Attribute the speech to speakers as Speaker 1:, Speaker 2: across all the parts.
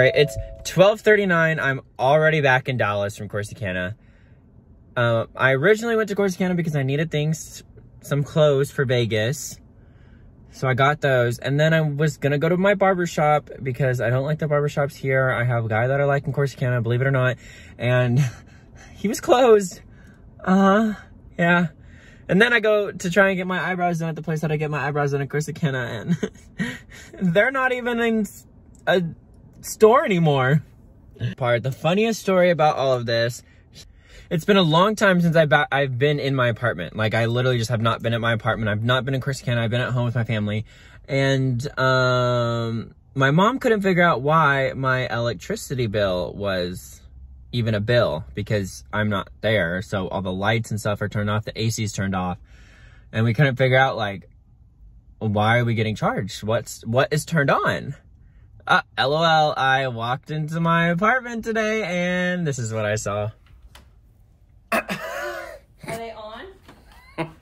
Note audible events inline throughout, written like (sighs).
Speaker 1: right, it's 12:39. I'm already back in Dallas from Corsicana. Uh, I originally went to Corsicana because I needed things, some clothes for Vegas. So I got those. And then I was going to go to my barber shop because I don't like the barber shops here. I have a guy that I like in Corsicana, believe it or not. And (laughs) he was closed. Uh-huh. Yeah. And then I go to try and get my eyebrows done at the place that I get my eyebrows done in Corsicana. And (laughs) they're not even in a store anymore. Part, the funniest story about all of this it's been a long time since I've, I've been in my apartment. Like, I literally just have not been at my apartment. I've not been in Corsicana. I've been at home with my family. And, um, my mom couldn't figure out why my electricity bill was even a bill because I'm not there. So all the lights and stuff are turned off. The AC's turned off. And we couldn't figure out, like, why are we getting charged? What's, what is turned on? Uh, LOL, I walked into my apartment today and this is what I saw.
Speaker 2: Are they on? (laughs)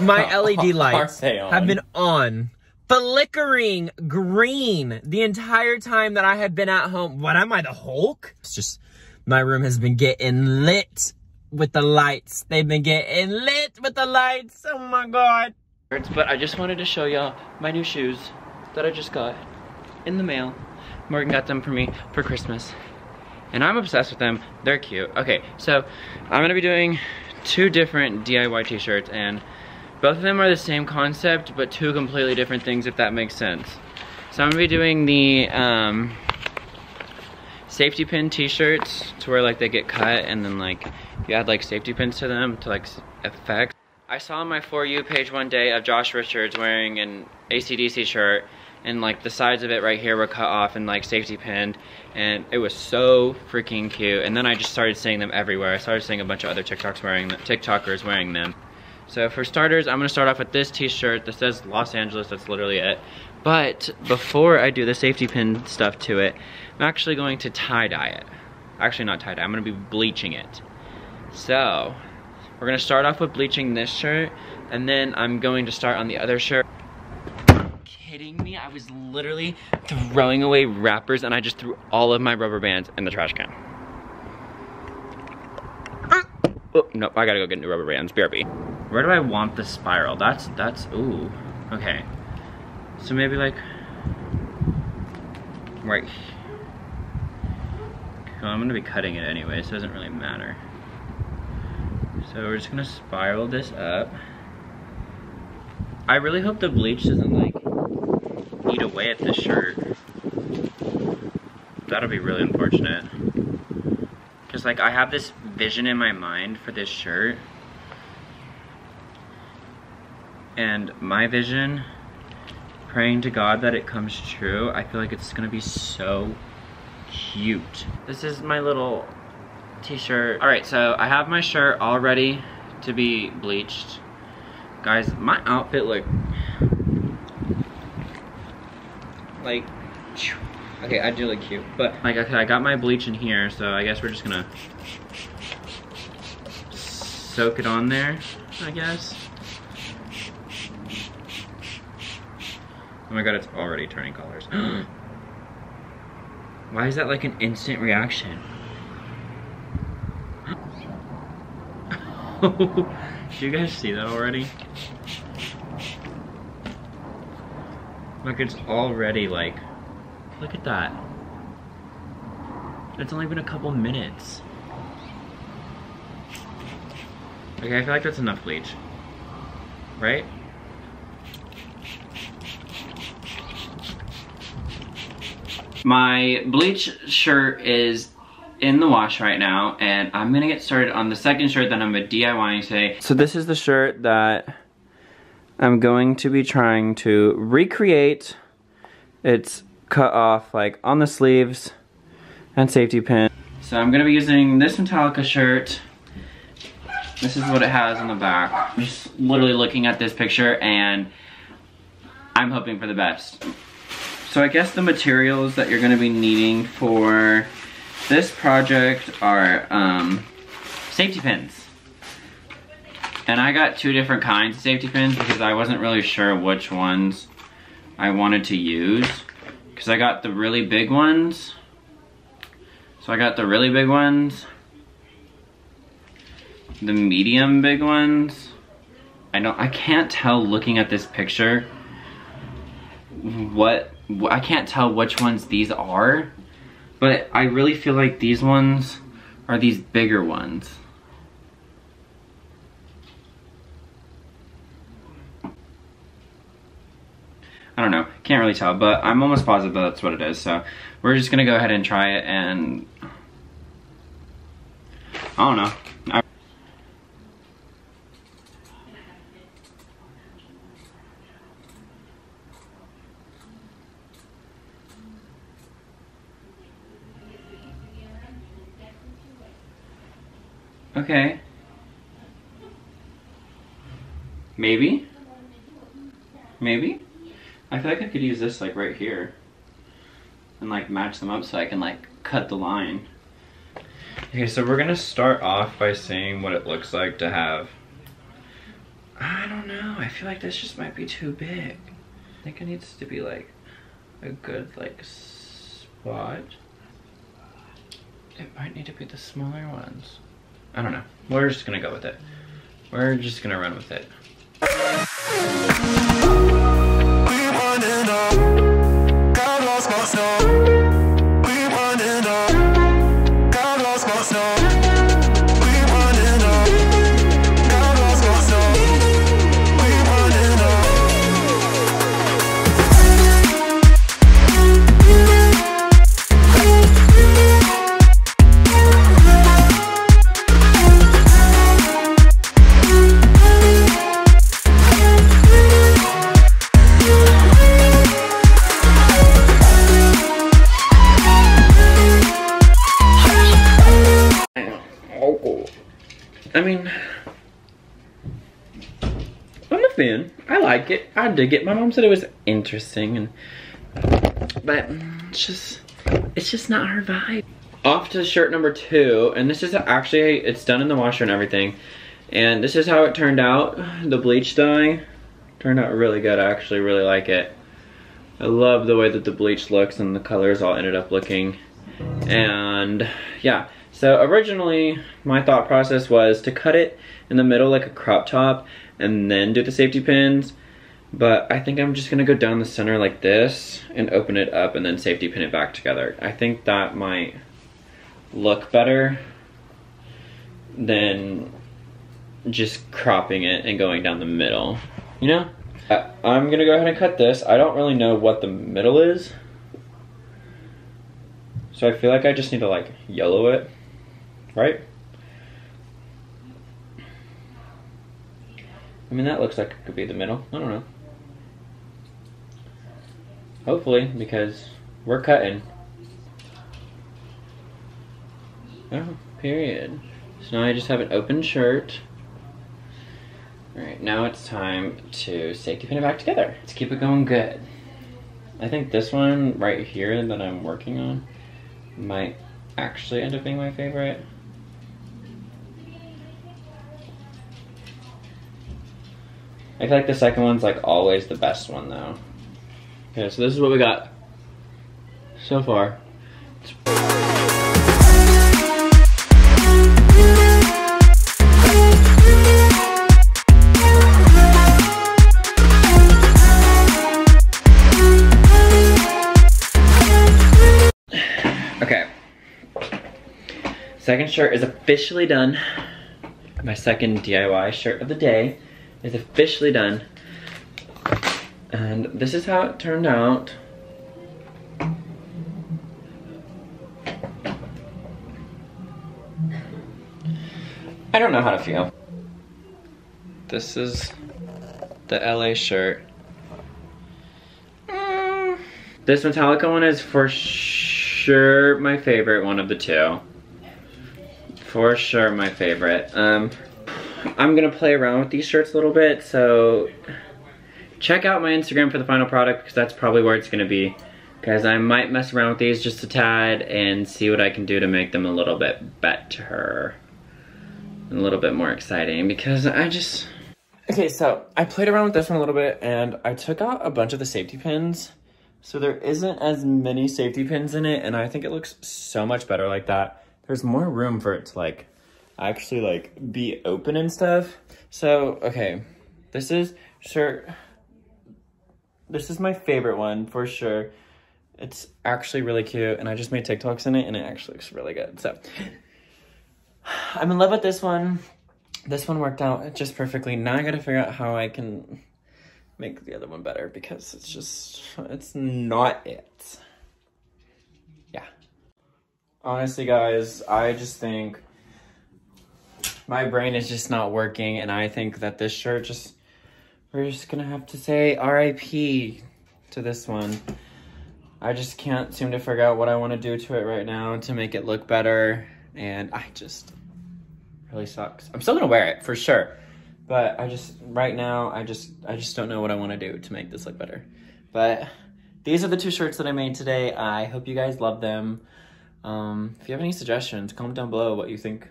Speaker 1: My LED lights have been on, flickering green the entire time that I have been at home. What am I, the Hulk? It's just, my room has been getting lit with the lights. They've been getting lit with the lights. Oh my God.
Speaker 3: But I just wanted to show y'all my new shoes that I just got in the mail. Morgan got them for me for Christmas. And I'm obsessed with them. They're cute. Okay, so I'm gonna be doing two different DIY t-shirts and both of them are the same concept, but two completely different things if that makes sense. So I'm gonna be doing the um, safety pin t-shirts to where like they get cut and then like you add like safety pins to them to like effect. I saw on my For You page one day of Josh Richards wearing an ACDC shirt and like the sides of it right here were cut off and like safety pinned and it was so freaking cute. And then I just started seeing them everywhere. I started seeing a bunch of other TikToks wearing them, TikTokers wearing them. So for starters I'm gonna start off with this t-shirt that says Los Angeles. That's literally it. But before I do the safety pin stuff to it I'm actually going to tie-dye it. Actually not tie-dye. I'm gonna be bleaching it. So we're gonna start off with bleaching this shirt and then I'm going to start on the other shirt kidding me? I was literally throwing away wrappers and I just threw all of my rubber bands in the trash can. Ah. Oh, no, I gotta go get new rubber bands, BRB. Where do I want the spiral? That's, that's, ooh, okay. So maybe like, right. Well, I'm gonna be cutting it anyway, so it doesn't really matter. So we're just gonna spiral this up. I really hope the bleach doesn't like away at this shirt. That'll be really unfortunate. Cause like I have this vision in my mind for this shirt. And my vision, praying to God that it comes true, I feel like it's gonna be so cute. This is my little t-shirt. All right, so I have my shirt all ready to be bleached. Guys, my outfit look like okay I do look cute but like okay I got my bleach in here so I guess we're just gonna soak it on there I guess. Oh my god it's already turning colors. (gasps) Why is that like an instant reaction? (laughs) Do you guys see that already Look, it's already like, look at that. It's only been a couple minutes. Okay, I feel like that's enough bleach. Right? My bleach shirt is in the wash right now, and I'm gonna get started on the second shirt that I'm gonna DIYing today. So this is the shirt that I'm going to be trying to recreate. It's cut off like on the sleeves and safety pin. So I'm gonna be using this Metallica shirt. This is what it has on the back. I'm just literally looking at this picture and I'm hoping for the best. So I guess the materials that you're gonna be needing for this project are um, safety pins. And I got two different kinds of safety pins because I wasn't really sure which ones I wanted to use. Because I got the really big ones So I got the really big ones, the medium big ones. I don't, I can't tell looking at this picture what, I can't tell which ones these are, but I really feel like these ones are these bigger ones. I don't know, can't really tell, but I'm almost positive that that's what it is, so we're just gonna go ahead and try it and, I don't know. I Okay. Maybe? Maybe? I feel like I could use this like right here. And like match them up so I can like cut the line. Okay, so we're gonna start off by seeing what it looks like to have. I don't know, I feel like this just might be too big. I think it needs to be like a good like spot. It might need to be the smaller ones. I don't know. We're just gonna go with it. We're just gonna run with it good enough I mean, I'm a fan. I like it. I dig it. My mom said it was interesting, and but it's just, it's just not her vibe. Off to shirt number two, and this is actually, it's done in the washer and everything. And this is how it turned out. The bleach dye turned out really good. I actually really like it. I love the way that the bleach looks and the colors all ended up looking. And yeah, so originally my thought process was to cut it in the middle like a crop top and then do the safety pins. But I think I'm just gonna go down the center like this and open it up and then safety pin it back together. I think that might look better than just cropping it and going down the middle, you know? Uh, I'm gonna go ahead and cut this. I don't really know what the middle is. So I feel like I just need to like yellow it right? I mean, that looks like it could be the middle. I don't know. Hopefully, because we're cutting. Oh, period. So now I just have an open shirt. Alright, now it's time to safety pin it back together. Let's keep it going good. I think this one right here that I'm working on might actually end up being my favorite. I feel like the second one's like always the best one though. Okay, so this is what we got so far. Okay. Second shirt is officially done. My second DIY shirt of the day is officially done. And this is how it turned out. I don't know how to feel. This is the LA shirt. Mm. This Metallica one is for sure my favorite one of the two. For sure my favorite. Um, I'm gonna play around with these shirts a little bit, so check out my Instagram for the final product because that's probably where it's gonna be. Because I might mess around with these just a tad and see what I can do to make them a little bit better. A little bit more exciting because I just... Okay, so I played around with this one a little bit and I took out a bunch of the safety pins So there isn't as many safety pins in it, and I think it looks so much better like that. There's more room for it to like actually like be open and stuff. So, okay, this is shirt. This is my favorite one for sure. It's actually really cute, and I just made TikToks in it, and it actually looks really good. So, (sighs) I'm in love with this one. This one worked out just perfectly. Now I gotta figure out how I can make the other one better because it's just, it's not it. Yeah. Honestly, guys, I just think my brain is just not working, and I think that this shirt just, we're just gonna have to say RIP to this one. I just can't seem to figure out what I want to do to it right now to make it look better, and I just really sucks. I'm still gonna wear it for sure, but I just right now I just I just don't know what I want to do to make this look better. But these are the two shirts that I made today. I hope you guys love them. Um, if you have any suggestions, comment down below what you think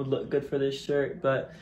Speaker 3: would look good for this shirt. But